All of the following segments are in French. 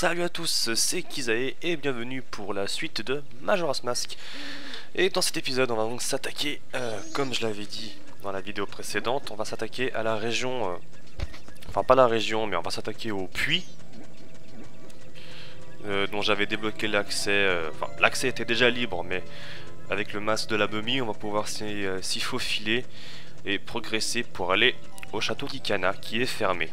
Salut à tous, c'est Kizae et bienvenue pour la suite de Majora's Mask. Et dans cet épisode, on va donc s'attaquer, euh, comme je l'avais dit dans la vidéo précédente, on va s'attaquer à la région... euh, enfin, pas la région, mais on va s'attaquer au puits. euh, dont j'avais débloqué l'accès... Enfin, l'accès était déjà libre, mais avec le masque de la momie, on va pouvoir s'y s'y faufiler et progresser pour aller au château d'Ikana, qui est fermé.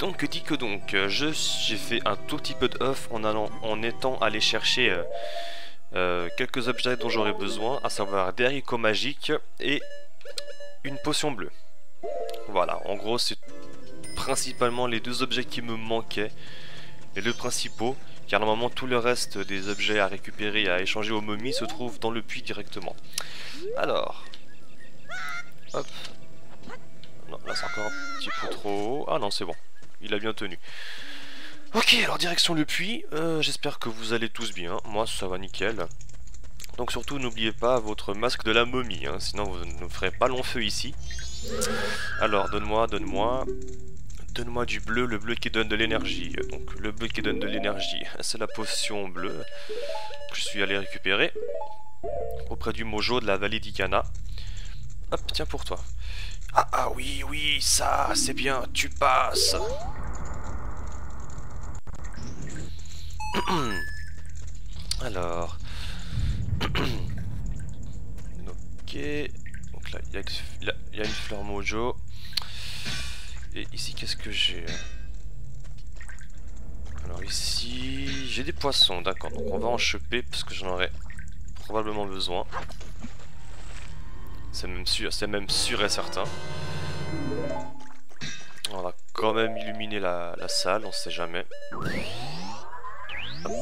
Donc dit que donc, euh, j'ai fait un tout petit peu de en allant, en étant allé chercher euh, euh, quelques objets dont j'aurais besoin, à savoir des haricots magiques et une potion bleue. Voilà, en gros c'est principalement les deux objets qui me manquaient, les deux principaux, car normalement tout le reste des objets à récupérer et à échanger aux momies se trouve dans le puits directement. Alors, hop, non là c'est encore un petit peu trop ah non c'est bon il a bien tenu. Ok, alors direction le puits, euh, j'espère que vous allez tous bien, moi ça va nickel. Donc surtout n'oubliez pas votre masque de la momie, hein, sinon vous ne ferez pas long feu ici. Alors donne-moi, donne-moi, donne-moi du bleu, le bleu qui donne de l'énergie. Donc le bleu qui donne de l'énergie, c'est la potion bleue que je suis allé récupérer auprès du mojo de la vallée d'Ikana. Hop, tiens pour toi. Ah, ah oui, oui, ça, c'est bien, tu passes. Alors. ok. Donc là, il y, y a une fleur mojo. Et ici, qu'est-ce que j'ai? Alors ici, j'ai des poissons, d'accord. Donc on va en choper parce que j'en aurai probablement besoin. C'est même sûr, même sûr et certain. On va quand même illuminer la, salle, on sait jamais. Hop.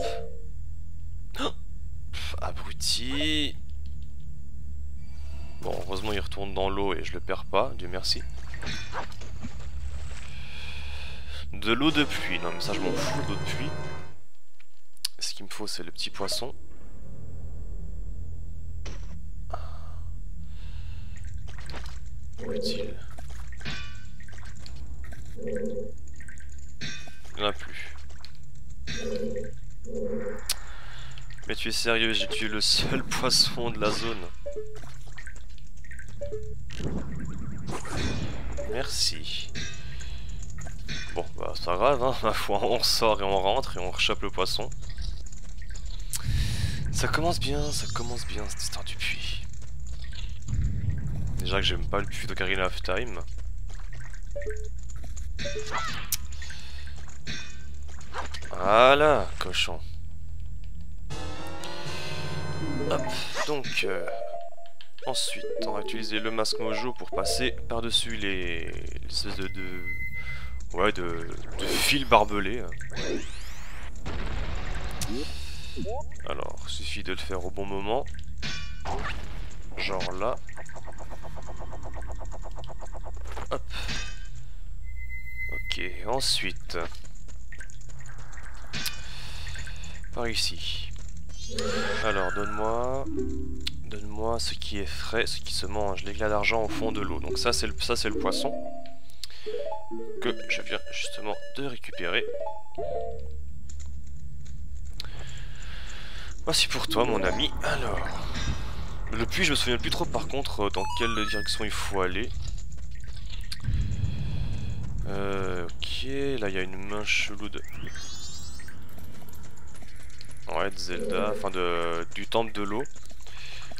Oh abruti. Bon, heureusement il retourne dans l'eau et je le perds pas, Dieu merci. De l'eau de pluie, non mais ça je m'en fous, l'eau de pluie. Ce qu'il me faut c'est le petit poisson. Est-il Il n'y en a plus. Mais tu es sérieux, j'ai tué le seul poisson de la zone. Merci. Bon, bah c'est pas grave, hein, ma foi, on sort et on rentre et on rechoppe le poisson. Ça commence bien, ça commence bien cette histoire du puits. Déjà que j'aime pas le puits d'Ocarina of Time. Voilà, cochon. Hop, donc... euh, ensuite, on va utiliser le masque mojo pour passer par-dessus les... les de. Ouais, de... de fils barbelés. hein. Alors, suffit de le faire au bon moment. Genre là. Ensuite. Par ici. Alors, donne-moi... Donne-moi ce qui est frais, ce qui se mange, l'éclat d'argent au fond de l'eau. Donc ça, c'est le, le poisson que je viens justement de récupérer. Voici pour toi, mon ami. Alors... Le puits, je me souviens plus trop par contre euh, dans quelle direction il faut aller. Euh, ok, là il y a une main chelou de... Ouais, de Zelda, enfin de, du temple de l'eau.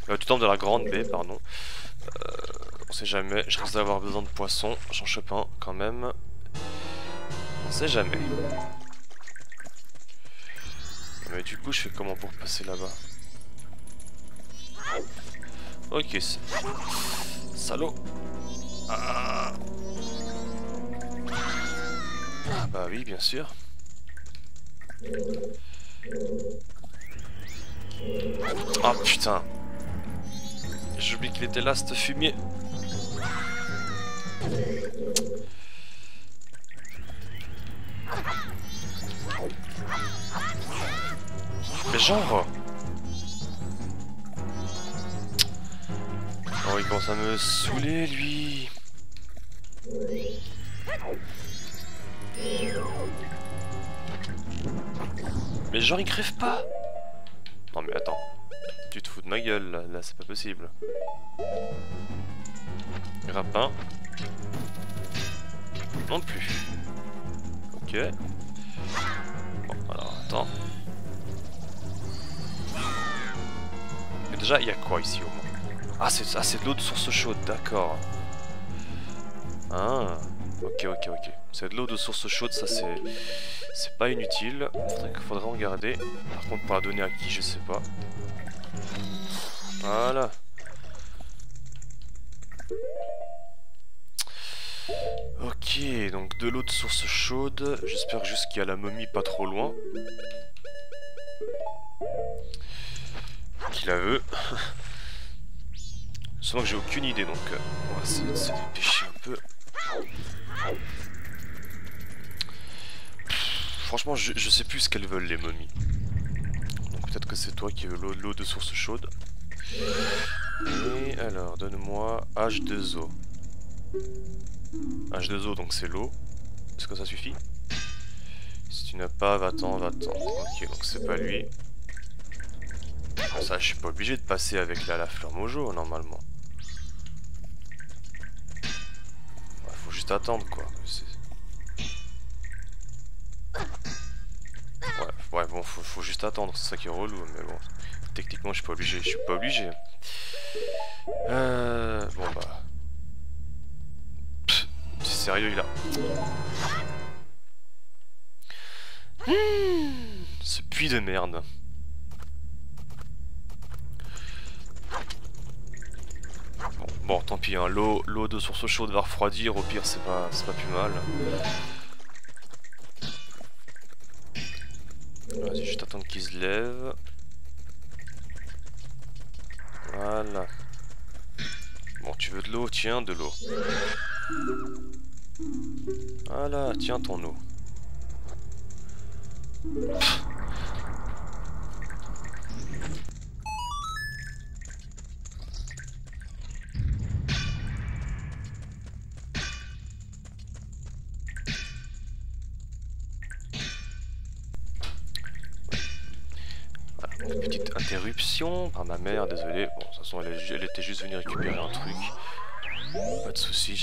Euh, du temple de la grande baie, pardon. Euh, on sait jamais, je risque d'avoir besoin de poissons, j'en chope un quand même. On sait jamais. Mais du coup, je fais comment pour passer là-bas? Ok. Salaud ah. Ah bah oui, bien sûr. Oh putain. J'oublie qu'il était là, ce fumier. Mais genre Oh il commence à me saouler lui Oh, genre ils crèvent pas Non mais attends. Tu te fous de ma gueule là, là c'est pas possible. Grappin. Non plus. Ok. Bon, alors attends. Mais déjà, il y a quoi ici au moins? Ah, c'est ah, de l'eau de source chaude, d'accord. Ah, ok, ok, ok. C'est de l'eau de source chaude, ça c'est... C'est pas inutile. Faudrait, faudrait en garder. Par contre, pour la donner à qui, je sais pas. Voilà. Ok, donc de l'eau de source chaude. J'espère juste qu'il y a la momie pas trop loin. Qui la veut. Seulement que j'ai aucune idée, donc euh, on va essayer de se dépêcher un peu. Franchement, je, sais plus ce qu'elles veulent, les momies. Donc peut-être que c'est toi qui veux l'eau de source chaude. Et alors, donne-moi H2O. H2O, donc c'est l'eau. Est-ce que ça suffit? Si tu n'as pas, va-t'en, va-t'en. Ok, donc c'est pas lui. Ça, je suis pas obligé de passer avec la, la fleur mojo, normalement. Faut juste attendre, quoi. Ouais, ouais, bon, faut, juste attendre, c'est ça qui est relou, mais bon. Techniquement, je suis pas obligé, je suis pas obligé. Euh... Bon, bah... C'est sérieux, il a... Hmm, ce puits de merde. Bon, tant pis, hein. l'eau de source chaude va refroidir, au pire c'est pas, pas plus mal. Vas-y, juste attendre qu'il se lève. Voilà. Bon, tu veux de l'eau? Tiens, de l'eau. Voilà, tiens ton eau. Par ma mère, désolé. Bon, de toute façon, elle, était juste venue récupérer un truc. Pas de soucis,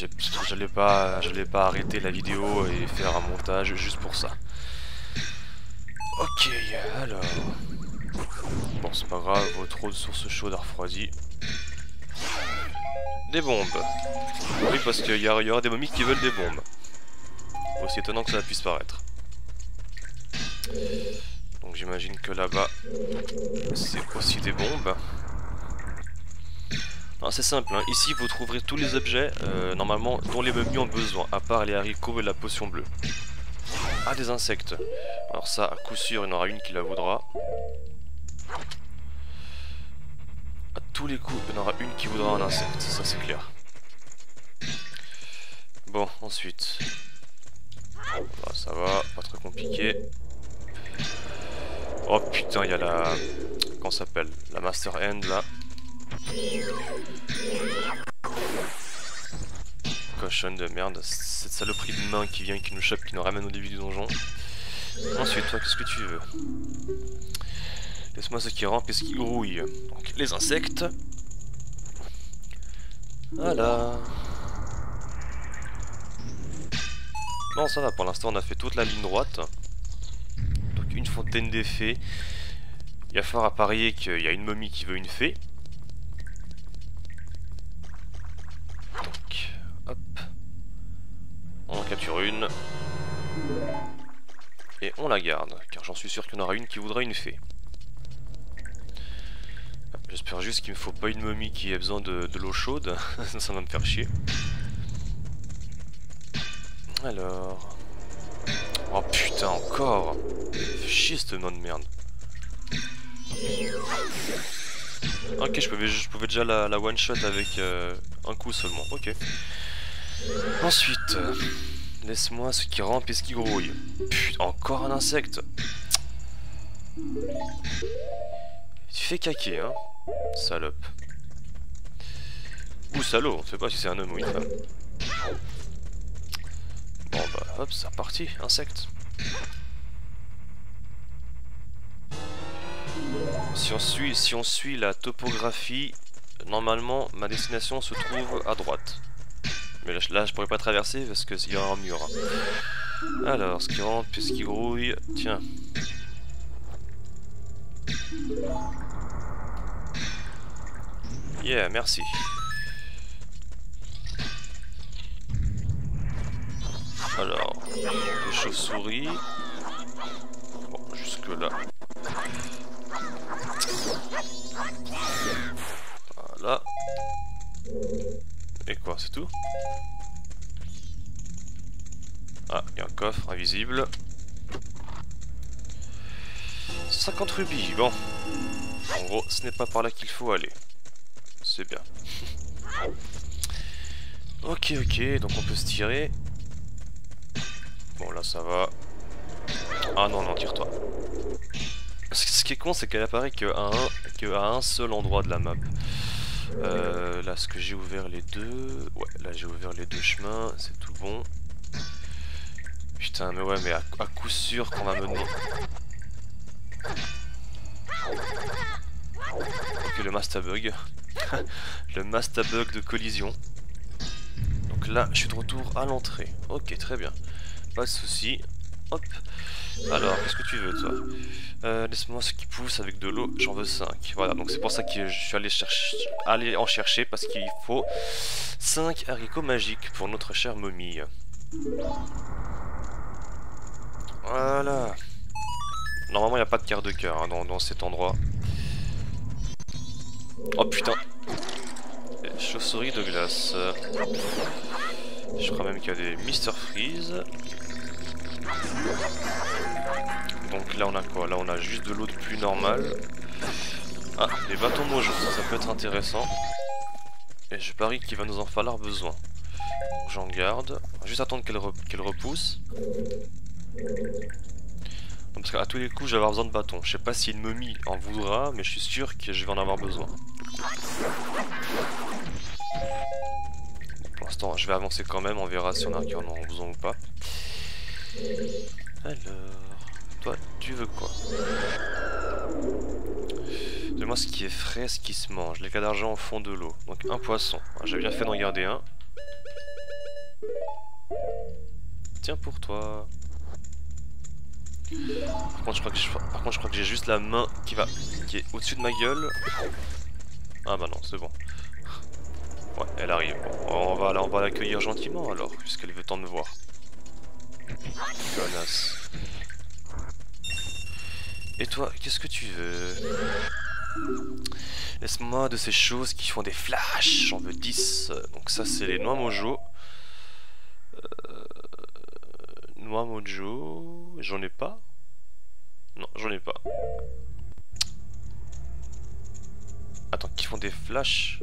j'allais pas, pas arrêter la vidéo et faire un montage juste pour ça. Ok, alors... Bon, c'est pas grave, trop de sources chaudes à refroidi. Des bombes. Oui, parce qu'il y, y, aura des momies qui veulent des bombes. Aussi étonnant que ça puisse paraître. J'imagine que là-bas, c'est aussi des bombes. C'est simple, hein. ici vous trouverez tous les objets euh, normalement dont les momies ont besoin, à part les haricots et la potion bleue. Ah, des insectes. Alors ça, à coup sûr, il y en aura une qui la voudra. À tous les coups, il y en aura une qui voudra un insecte, ça c'est clair. Bon, ensuite. ça va, pas très compliqué. Oh putain, il y a la... Comment s'appelle La Master End là. Cochonne de merde. Cette saloperie de main qui vient, qui nous chope, qui nous ramène au début du donjon. Ensuite, toi, qu'est-ce que tu veux? Laisse-moi ce qui rampe et ce qui grouille. Donc, les insectes. Voilà. Bon, ça va, pour l'instant, on a fait toute la ligne droite fontaine des fées. Il y a fort à parier qu'il y a une momie qui veut une fée. Donc, hop. On en capture une. Et on la garde, car j'en suis sûr qu'il y en aura une qui voudra une fée. J'espère juste qu'il me faut pas une momie qui ait besoin de, de l'eau chaude, ça va me faire chier. Alors... Oh putain, encore Fais chier ce nom de merde. Ok, je pouvais, je pouvais déjà la, one-shot avec euh, un coup seulement. Ok. Ensuite, laisse-moi ce qui rampe et ce qui grouille. Putain, encore un insecte Tu fais caquer, hein Salope. Ou salaud, on sait pas si c'est un homme ou une femme. Bon bah hop, c'est reparti, insecte. si on suit, si on suit la topographie, normalement ma destination se trouve à droite. Mais là, je pourrais pas traverser parce qu'il y a un mur. Hein. Alors, ce qui rentre, puis ce qui grouille, tiens. Yeah, merci. Alors, les chauves-souris. Bon, jusque là. Voilà. Et quoi, c'est tout? Ah, il y a un coffre invisible. 50 rubis, bon. En gros, ce n'est pas par là qu'il faut aller. C'est bien. ok, ok, donc on peut se tirer. Bon, là, ça va. Ah non, non, tire-toi. Ce qui est con, c'est qu'elle apparaît qu'à un, que un seul endroit de la map. Euh, là, ce que j'ai ouvert les deux... Ouais, là, j'ai ouvert les deux chemins, c'est tout bon. Putain, mais ouais, mais à, à coup sûr qu'on va mener... Ok, le master bug. le master bug de collision. Donc là, je suis de retour à l'entrée. Ok, très bien. Pas de soucis. Hop. Alors, qu'est-ce que tu veux, toi? Euh, Laisse-moi ce qui pousse avec de l'eau. J'en veux 5. Voilà, donc c'est pour ça que je suis allé, chercher, aller en chercher, parce qu'il faut 5 haricots magiques pour notre chère momie. Voilà. Normalement, il n'y a pas de quart de cœur hein, dans, cet endroit. Oh putain Chauve-souris de glace. Je crois même qu'il y a des Mister Freeze. Donc là on a quoi? Là on a juste de l'eau de pluie normale. Ah, les bâtons mojo, ça, peut être intéressant. Et je parie qu'il va nous en falloir besoin. J'en garde. juste attendre qu'elle repousse. Parce qu'à tous les coups, je vais avoir besoin de bâtons. Je sais pas si une momie en voudra, mais je suis sûr que je vais en avoir besoin. Pour l'instant, je vais avancer quand même. On verra si on a en a besoin ou pas. Alors, toi, tu veux quoi? Dis-moi ce qui est frais, ce qui se mange. Les cas d'argent au fond de l'eau. Donc un poisson. Ah, j'ai bien fait d'en garder un. Tiens pour toi. Par contre, je crois que j'ai juste la main qui va, qui est au-dessus de ma gueule. Ah bah non, c'est bon. Ouais, elle arrive. on va, on va l'accueillir gentiment alors, puisqu'elle veut tant me voir. Et toi, qu'est-ce que tu veux? Laisse-moi de ces choses qui font des flashs. J'en veux 10. Donc ça, c'est les noix mojo. Euh... Noix mojo. J'en ai pas? Non, j'en ai pas. Attends, qui font des flashs?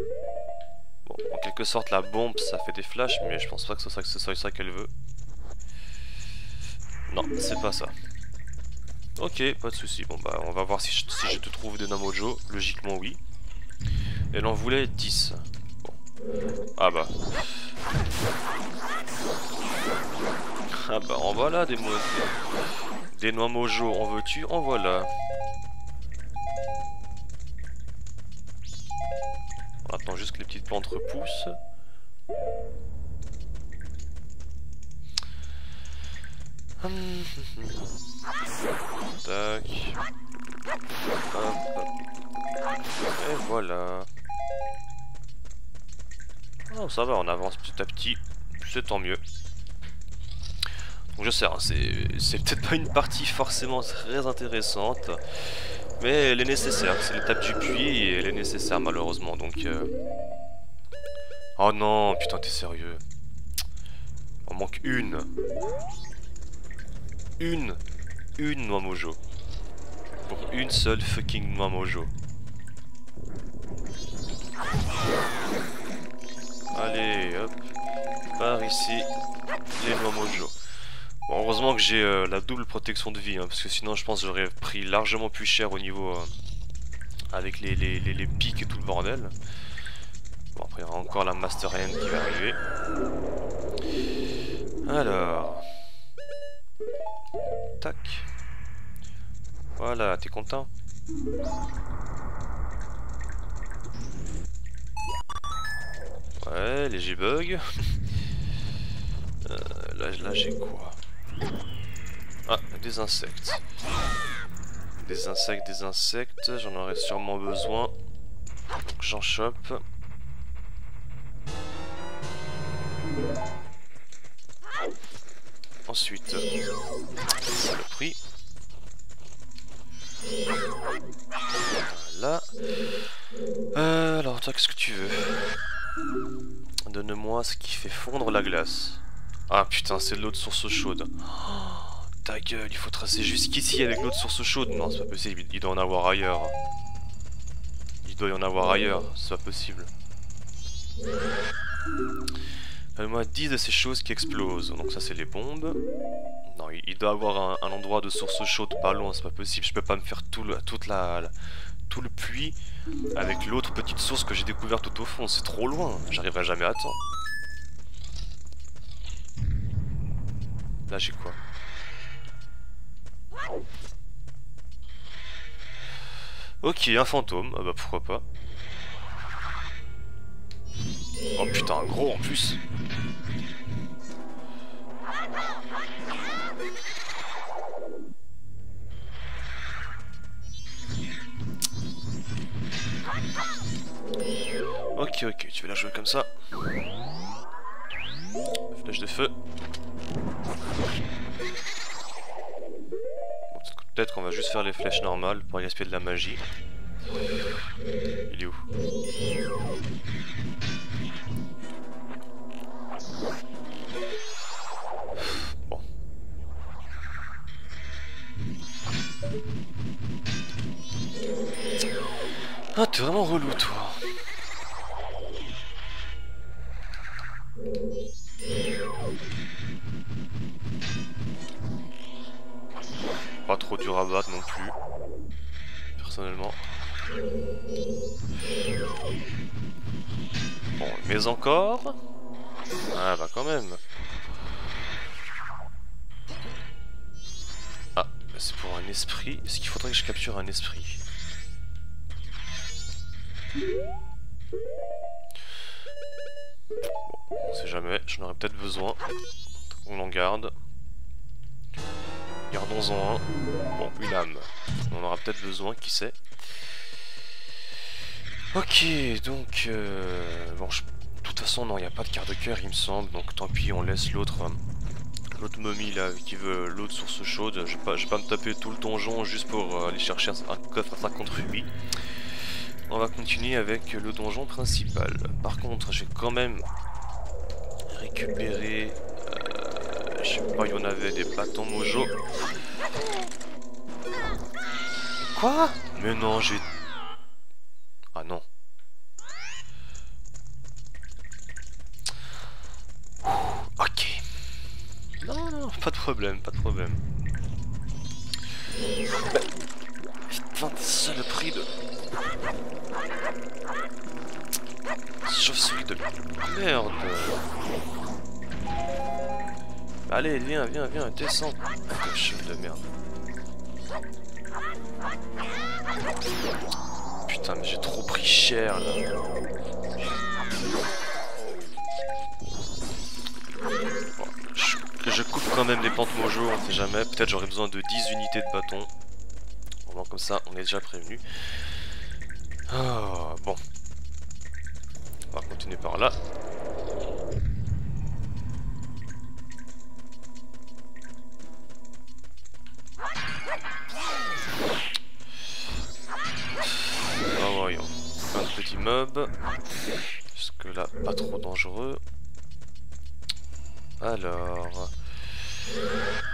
Bon, en quelque sorte, la bombe, ça fait des flashs, mais je pense pas que ce soit ça qu'elle veut. Non, c'est pas ça. Ok, pas de soucis. Bon bah on va voir si je, te trouve des Namojo. Logiquement oui. Elle en voulait 10. Bon. Ah bah. Ah bah en voilà des mots. Des noix mojo, en veux-tu En voilà. On attend juste que les petites plantes repoussent. Tac. Hop. Et voilà. Oh, ça va, on avance petit à petit. C'est tant mieux. Donc je sais, hein, c'est peut-être pas une partie forcément très intéressante. Mais elle est nécessaire. C'est l'étape du puits et elle est nécessaire malheureusement. Donc... Euh... Oh non, putain, t'es sérieux. On manque une une, une noix mojo. Pour une seule fucking noix mojo. Allez, hop. Par ici, les noix mojo. Bon, heureusement que j'ai euh, la double protection de vie, hein, parce que sinon je pense que j'aurais pris largement plus cher au niveau... Euh, avec les, les, les, pics et tout le bordel. Bon, après il y aura encore la Master Hand qui va arriver. Alors... Tac. Voilà, t'es content Ouais, léger bug. Euh, là, là j'ai quoi? Ah, des insectes. Des insectes, des insectes, j'en aurais sûrement besoin. J'en chope. Ensuite, le prix. Voilà. Euh, alors, toi, qu'est-ce que tu veux? Donne-moi ce qui fait fondre la glace. Ah putain, c'est de l'eau de source chaude. Oh, ta gueule, il faut tracer jusqu'ici avec l'eau de source chaude. Non, c'est pas possible, il doit en avoir ailleurs. Il doit y en avoir ailleurs, c'est pas possible. Donne-moi 10 de ces choses qui explosent. Donc ça, c'est les bombes. Non, il, doit avoir un, endroit de source chaude pas loin, c'est pas possible. Je peux pas me faire tout le, toute la, tout le puits avec l'autre petite source que j'ai découverte tout au fond. C'est trop loin, j'arriverai jamais à temps. Là, j'ai quoi? Ok, un fantôme. Ah bah pourquoi pas. Oh putain, gros en plus. Ok, ok, tu veux la jouer comme ça. Flèche de feu. Peut-être qu'on va juste faire les flèches normales pour gaspiller de la magie. Il est où? T'es vraiment relou, toi. Pas trop dur à battre non plus. Personnellement. Bon, mais encore Ah bah quand même. Ah, c'est pour un esprit. Est-ce qu'il faudrait que je capture un esprit? On sait jamais, j'en aurais peut-être besoin. On en garde. Gardons-en un. Bon, une âme. On en aura peut-être besoin, qui sait. Ok, donc... Euh, bon, de toute façon, non, il n'y a pas de quart de cœur, il me semble. Donc tant pis, on laisse l'autre... Euh, l'autre momie là qui veut l'autre source chaude. Je vais pas, vais pas me taper tout le donjon juste pour euh, aller chercher un, coffre à 50 rubis. On va continuer avec le donjon principal. Par contre, j'ai quand même récupéré je sais pas, il y en avait des bâtons mojo. Quoi? Mais non, j'ai... Allez, viens, viens, viens, descends. Chef de merde. Putain, mais j'ai trop pris cher là. je, coupe quand même des pentes mojo, on sait jamais. Peut-être j'aurai besoin de 10 unités de bâton. Bon, comme ça, on est déjà prévenu. Ah, bon. On va continuer par là. Mob. Jusque là, pas trop dangereux. Alors...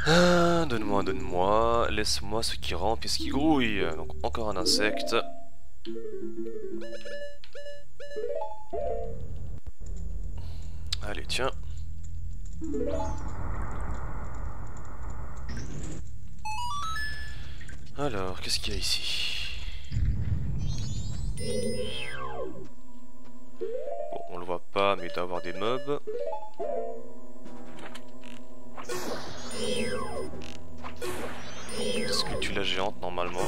Ah, donne-moi, donne-moi. Laisse-moi ce qui rampe et ce qui grouille. Donc encore un insecte. Allez, tiens. Alors, qu'est-ce qu'il y a ici? Bon, on le voit pas, mais il doit avoir des mobs. Sculpture la géante normalement?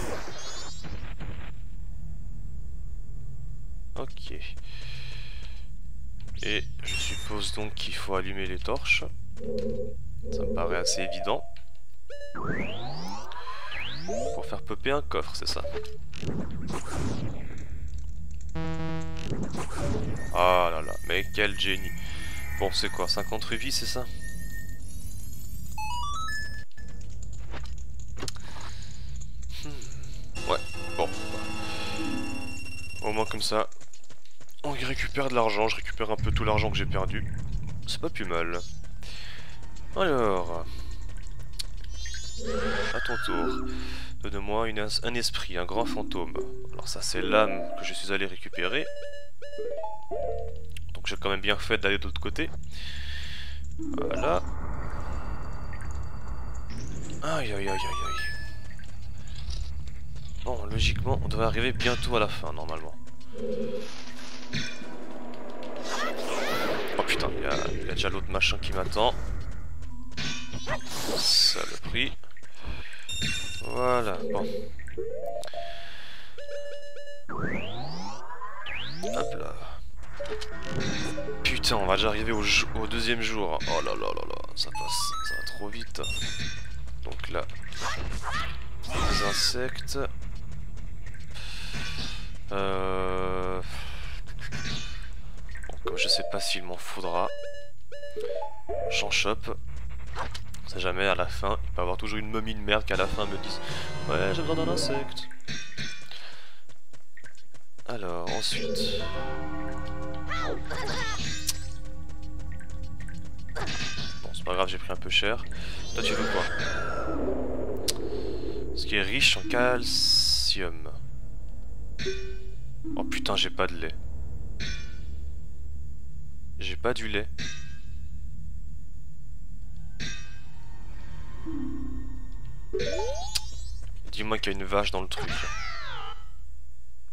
Ok. Et donc qu'il faut allumer les torches. Ça me paraît assez évident. Pour faire popper un coffre, c'est ça? Ah là là, mais quel génie. Bon, c'est quoi 50 rubis, c'est ça? Hmm. Ouais, bon. Au moins comme ça, on y récupère de l'argent. Je récupère un peu tout l'argent que j'ai perdu. C'est pas plus mal. Alors... À ton tour. Donne-moi un esprit, un grand fantôme. Alors ça c'est l'âme que je suis allé récupérer. J'ai quand même bien fait d'aller de l'autre côté. Voilà. Aïe aïe aïe aïe aïe. Bon, logiquement, on devrait arriver bientôt à la fin, normalement. Oh putain, il y, a déjà l'autre machin qui m'attend. Saloperie. Voilà, bon. Hop là. Putain, on va déjà arriver au, deuxième jour. Oh là là là là, ça passe, ça va trop vite. Donc là, les insectes. Euh... Je sais pas s'il m'en faudra, j'en chope. On sait jamais, à la fin, il peut y avoir toujours une momie de merde qui à la fin me dise Ouais, j'ai besoin d'un insecte. Alors, ensuite... Bon, c'est pas grave, j'ai pris un peu cher. Toi, tu veux quoi Ce qui est riche en calcium. Oh putain, j'ai pas de lait. J'ai pas du lait. Dis-moi qu'il y a une vache dans le truc.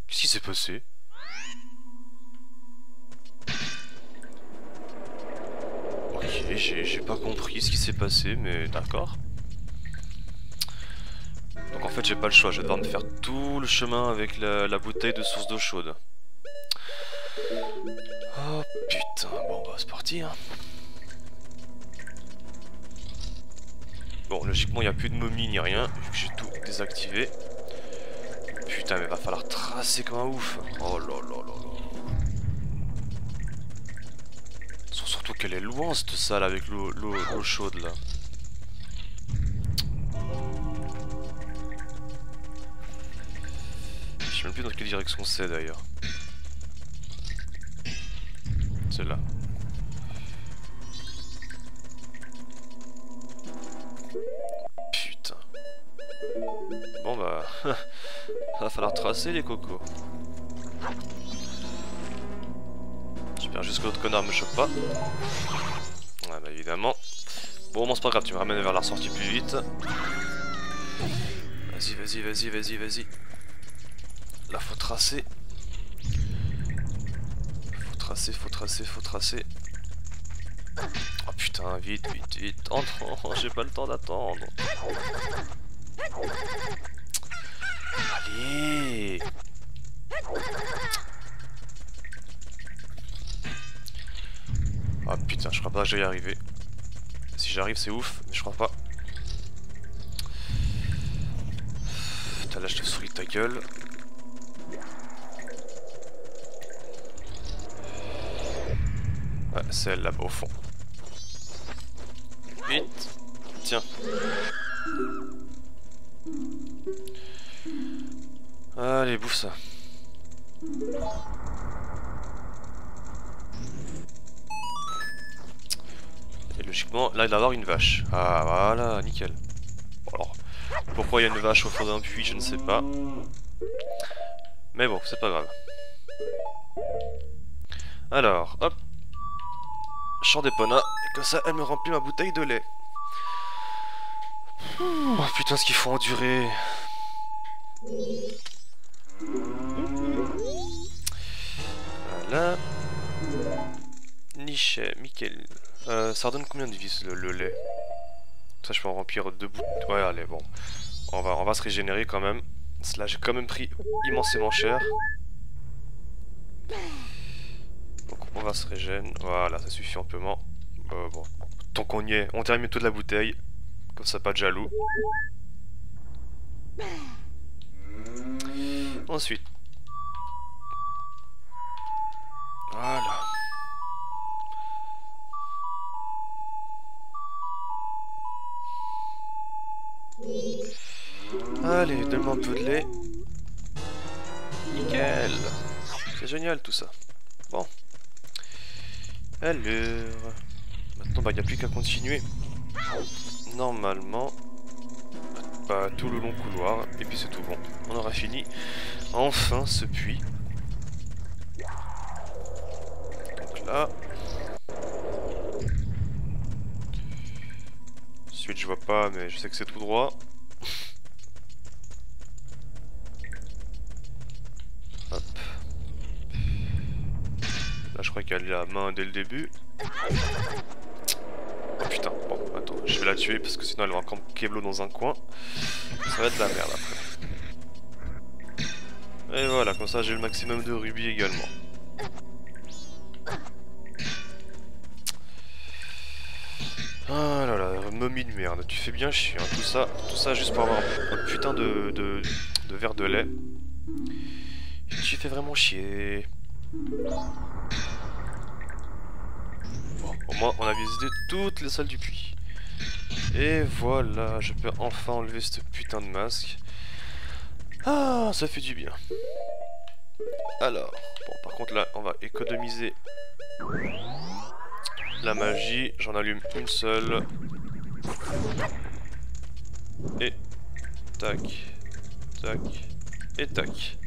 Qu'est-ce qui s'est passé? J'ai pas compris ce qui s'est passé, mais d'accord. Donc en fait j'ai pas le choix, je vais devoir me faire tout le chemin avec la, bouteille de source d'eau chaude. Oh putain, bon bah c'est parti hein. Bon, logiquement, il n'y a plus de momie ni rien, vu que j'ai tout désactivé. Putain, mais va falloir tracer comme un ouf. Oh là là. Surtout qu'elle est loin cette salle avec l'eau chaude là. Je sais même plus dans quelle direction c'est d'ailleurs. C'est là. Bon bah... va falloir tracer les cocos. Juste que l'autre connard me chope pas. Ouais bah évidemment. Bon, bon c'est pas grave, tu me ramènes vers la sortie plus vite. Vas-y, vas-y, vas-y, vas-y, vas-y. Là faut tracer. Faut tracer, faut tracer, faut tracer. Oh putain, vite, vite, vite. Non, j'ai pas le temps d'attendre. Allez Ah putain, je crois pas que j'y arriver. Si j'arrive, c'est ouf, mais je crois pas. Putain, là, je te souris ta gueule. Ouais, c'est elle là-bas au fond. Vite Tiens. Allez, bouffe ça. Logiquement, là il doit avoir une vache. Ah voilà, nickel. alors, pourquoi il y a une vache au fond d'un puits, je ne sais pas. Mais bon, c'est pas grave. Alors, hop. Champ d'Epona. Et comme ça, elle me remplit ma bouteille de lait. Oh putain, ce qu'il faut endurer. Voilà. Niche, Michael. Euh, ça redonne combien de vis le, lait? Ça, je peux en remplir deux bouts. Ouais, allez, bon. On va, va se régénérer quand même. Cela, j'ai quand même pris immensément cher. Donc on va se régénérer. Voilà, ça suffit amplement. Euh, bon, tant qu'on y est, on termine toute la bouteille. Comme ça, pas de jaloux. Ensuite. Voilà. Allez, donne-moi un peu de lait. Nickel. C'est génial tout ça. Bon. Alors... Maintenant, bah, il n'y a plus qu'à continuer. Normalement... Bah, tout le long couloir. Et puis c'est tout bon. On aura fini. Enfin, ce puits. Donc là... Suite, je vois pas, mais je sais que c'est tout droit. Qu'elle a la main dès le début. Oh putain, bon, attends, je vais la tuer parce que sinon elle va encore Keblo dans un coin. Ça va être la merde après. Et voilà, comme ça j'ai le maximum de rubis également. Ah là là, momie de merde, tu fais bien chier, hein. tout ça, tout ça juste pour avoir un, putain de, de, de verre de lait. Tu fais vraiment chier. Moins, on a visité toutes les salles du puits. Et voilà, je peux enfin enlever ce putain de masque. Ah, ça fait du bien. Alors, bon, par contre là, on va économiser la magie. J'en allume une seule. Et tac, tac, et tac.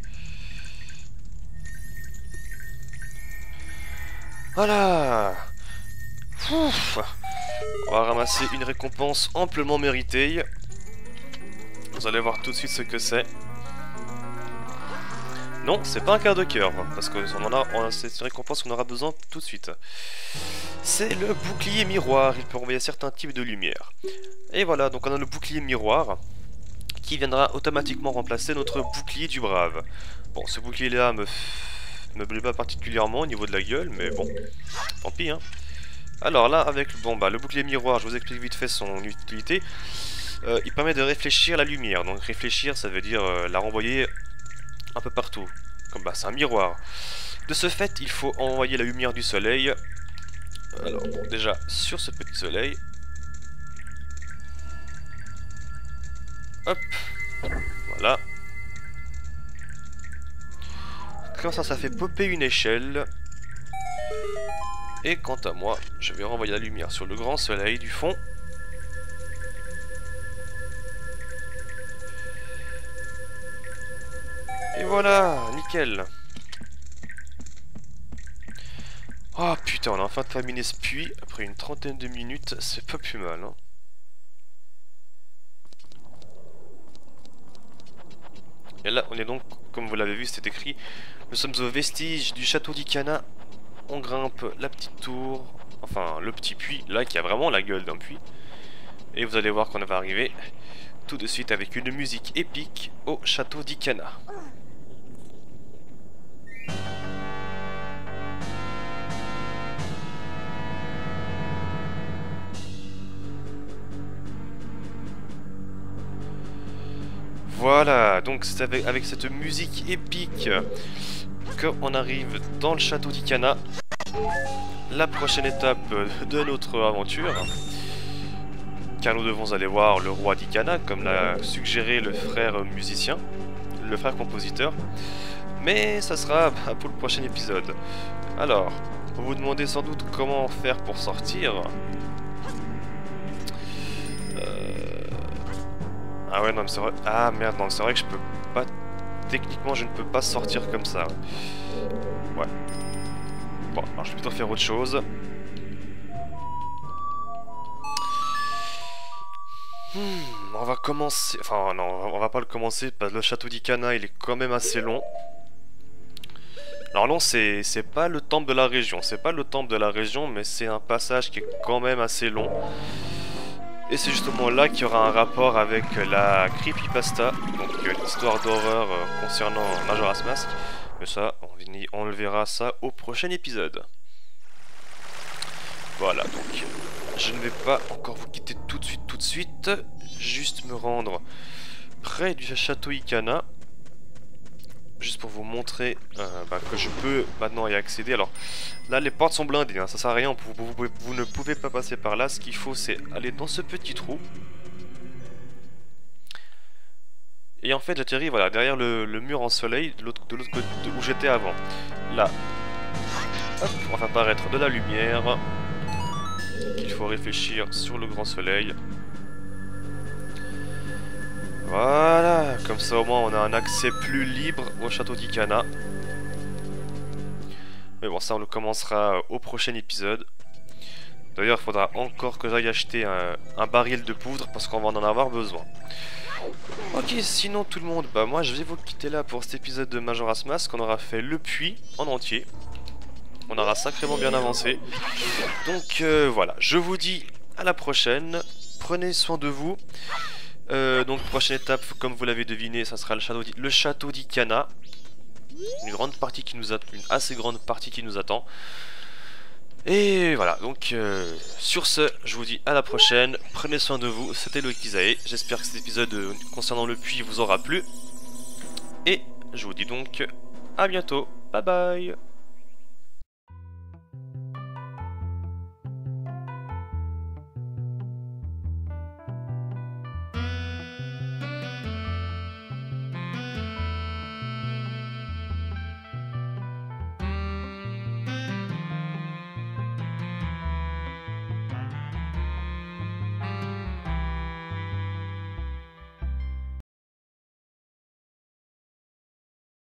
Voilà on va ramasser une récompense amplement méritée. Vous allez voir tout de suite ce que c'est. Non, c'est pas un quart de cœur, parce que c'est une récompense qu'on aura besoin tout de suite. C'est le bouclier miroir, il peut envoyer certains types de lumière. Et voilà, donc on a le bouclier miroir, qui viendra automatiquement remplacer notre bouclier du brave. Bon, ce bouclier-là me, me plaît pas particulièrement au niveau de la gueule, mais bon, tant pis, hein. Alors là, avec bon, bah, le bouclier miroir, je vous explique vite fait son utilité. Euh, il permet de réfléchir la lumière. Donc réfléchir, ça veut dire euh, la renvoyer un peu partout. Comme bah, c'est un miroir. De ce fait, il faut envoyer la lumière du soleil. Alors bon, déjà sur ce petit soleil. Hop, voilà. Comme ça, ça fait popper une échelle. Et quant à moi, je vais renvoyer la lumière sur le grand soleil du fond. Et voilà, nickel. Oh putain, on a enfin terminé ce puits. Après une trentaine de minutes, c'est pas plus mal. Hein. Et là, on est donc, comme vous l'avez vu, c'est écrit, nous sommes au vestige du château d'Ikana on grimpe la petite tour, enfin le petit puits, là qui a vraiment la gueule d'un puits. Et vous allez voir qu'on va arriver tout de suite avec une musique épique au château d'Ikana. Voilà, donc c'est avec, avec, cette musique épique qu'on arrive dans le château d'Ikana la prochaine étape de notre aventure. Car nous devons aller voir le roi d'Ikana, comme l'a suggéré le frère musicien, le frère compositeur. Mais ça sera pour le prochain épisode. Alors, vous vous demandez sans doute comment faire pour sortir. Euh, ah ouais, non, mais c'est vrai. Ah merde, non, c'est vrai que je peux pas. Techniquement, je ne peux pas sortir comme ça. Ouais. Bon, alors je vais plutôt faire autre chose. Hmm, on va commencer... Enfin non, on va pas le commencer parce que le château d'Ikana il est quand même assez long. Alors non, c'est pas le temple de la région, c'est pas le temple de la région, mais c'est un passage qui est quand même assez long. Et c'est justement là qu'il y aura un rapport avec la creepypasta, donc euh, l'histoire d'horreur euh, concernant Majora's Mask. Mais ça, on on le verra ça au prochain épisode. Voilà, donc je ne vais pas encore vous quitter tout de suite, tout de suite. Juste me rendre près du château Ikana. Juste pour vous montrer euh, bah, que je peux maintenant y accéder. Alors là, les portes sont blindées, hein, ça sert à rien, vous, ne pouvez pas passer par là. Ce qu'il faut, c'est aller dans ce petit trou. Et en fait, j'atterris voilà, derrière le, mur en soleil de l'autre côté où j'étais avant. Là, hop, on va apparaître de la lumière. Il faut réfléchir sur le grand soleil. Voilà, comme ça au moins on a un accès plus libre au château d'Ikana. Mais bon, ça on le commencera au prochain épisode. D'ailleurs, il faudra encore que j'aille acheter un, baril de poudre parce qu'on va en avoir besoin. Ok, sinon tout le monde, bah moi je vais vous quitter là pour cet épisode de Majora's Mask. On aura fait le puits en entier. On aura sacrément bien avancé. Donc euh, voilà, je vous dis à la prochaine. Prenez soin de vous. Euh, donc prochaine étape, comme vous l'avez deviné, ça sera le château, d'Ikana. Une grande partie qui nous attend, une assez grande partie qui nous attend. Et voilà, donc euh, sur ce, je vous dis à la prochaine, prenez soin de vous, c'était Loïc Isae, j'espère que cet épisode euh, concernant le puits vous aura plu. Et je vous dis donc à bientôt, bye bye